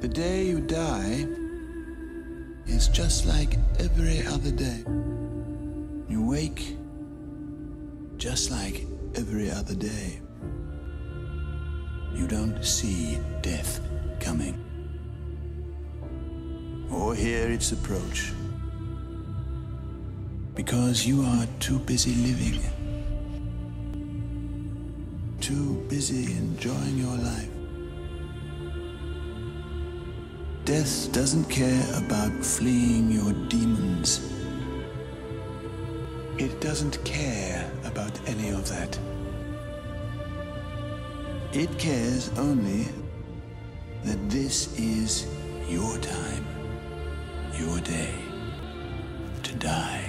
The day you die is just like every other day. You wake just like every other day. You don't see death coming oh, or hear its approach because you are too busy living, too busy enjoying your life. Death doesn't care about fleeing your demons. It doesn't care about any of that. It cares only that this is your time, your day to die.